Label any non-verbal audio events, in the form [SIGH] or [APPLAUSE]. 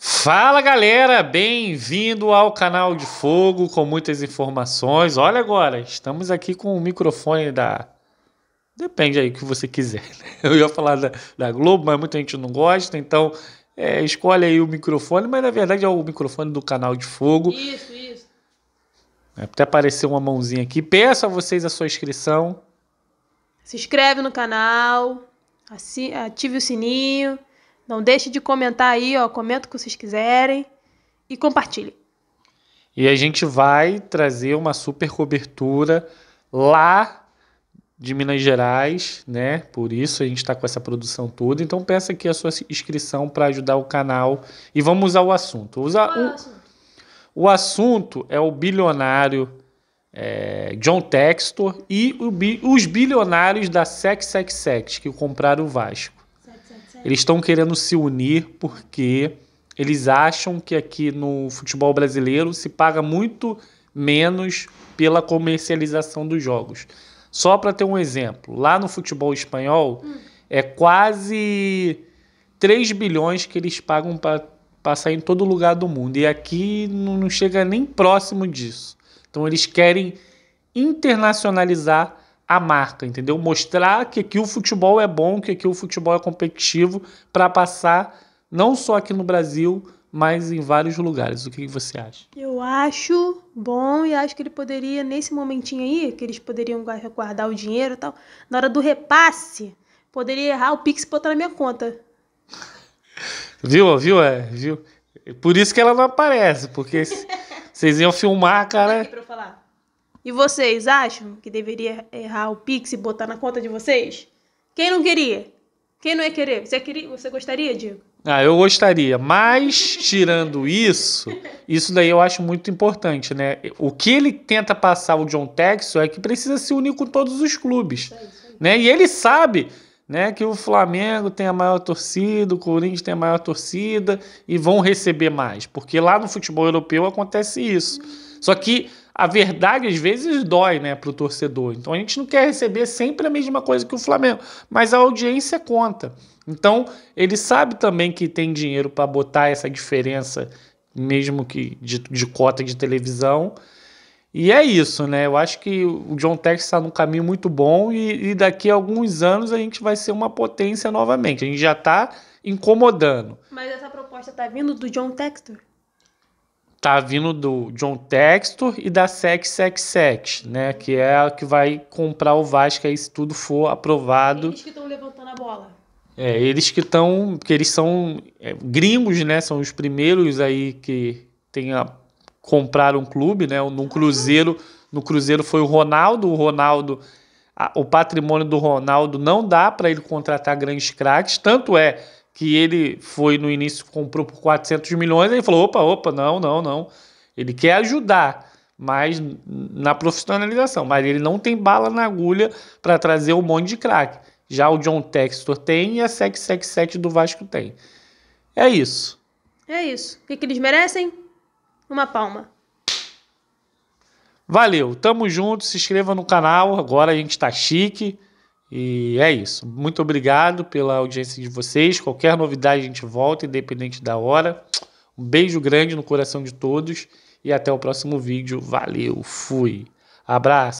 Fala galera, bem-vindo ao canal de Fogo com muitas informações. Olha agora, estamos aqui com o microfone da. Depende aí o que você quiser. [LAUGHS] Né? Eu ia falar da, da, Globo, mas muita gente não gosta, então é, escolhe aí o microfone, mas na verdade é o microfone do canal de Fogo. Isso, isso. É, até apareceu uma mãozinha aqui. Peço a vocês a sua inscrição. Se inscreve no canal, ative o sininho. Não deixe de comentar aí, ó, comenta o que vocês quiserem e compartilhe. E a gente vai trazer uma super cobertura lá de Minas Gerais, né? Por isso a gente está com essa produção toda. Então peça aqui a sua inscrição para ajudar o canal e vamos ao assunto. Usa é o, assunto? o assunto é o bilionário é, John Textor e o, os bilionários da Sex Sex Sex que compraram o Vasco. Eles estão querendo se unir porque eles acham que aqui no futebol brasileiro se paga muito menos pela comercialização dos jogos. Só para ter um exemplo, lá no futebol espanhol hum. é quase 3 bilhões que eles pagam para passar em todo lugar do mundo. E aqui não chega nem próximo disso. Então eles querem internacionalizar a marca, entendeu? Mostrar que aqui o futebol é bom, que aqui o futebol é competitivo para passar não só aqui no Brasil, mas em vários lugares. O que você acha? Eu acho bom e acho que ele poderia, nesse momentinho aí, que eles poderiam guardar o dinheiro e tal, na hora do repasse, poderia errar o Pix e botar na minha conta. viu, viu, é, viu? Por isso que ela não aparece, porque [LAUGHS] vocês iam filmar, cara. Aqui pra eu falar. E vocês acham que deveria errar o Pix e botar na conta de vocês? Quem não queria? Quem não ia querer? Você, queria, você gostaria, Diego? Ah, eu gostaria, mas tirando isso, isso daí eu acho muito importante, né? O que ele tenta passar o John Texo é que precisa se unir com todos os clubes, né? E ele sabe, né, que o Flamengo tem a maior torcida, o Corinthians tem a maior torcida e vão receber mais, porque lá no futebol europeu acontece isso. Só que a verdade às vezes dói, né, para o torcedor. Então a gente não quer receber sempre a mesma coisa que o Flamengo, mas a audiência conta. Então ele sabe também que tem dinheiro para botar essa diferença, mesmo que de, de cota de televisão. E é isso, né? Eu acho que o John Tex está num caminho muito bom e, e, daqui a alguns anos a gente vai ser uma potência novamente. A gente já está incomodando. Mas essa proposta está vindo do John Textor? Tá vindo do John Textor e da Sex Sex Sex, né? Que é a que vai comprar o Vasco aí se tudo for aprovado. Eles que estão levantando a bola. É, eles que estão, porque eles são é, gringos, né? São os primeiros aí que tem a comprar um clube, né? No Cruzeiro, no Cruzeiro foi o Ronaldo, o Ronaldo a, o patrimônio do Ronaldo não dá para ele contratar grandes craques, tanto é que ele foi no início, comprou por 400 milhões, aí falou: opa, opa, não, não, não. Ele quer ajudar, mas na profissionalização, mas ele não tem bala na agulha para trazer um monte de craque. Já o John Textor tem e a 777 do Vasco tem. É isso. É isso. O que, que eles merecem? Uma palma. Valeu, tamo junto, se inscreva no canal, agora a gente tá chique. E é isso. Muito obrigado pela audiência de vocês. Qualquer novidade a gente volta, independente da hora. Um beijo grande no coração de todos e até o próximo vídeo. Valeu, fui. Abraço.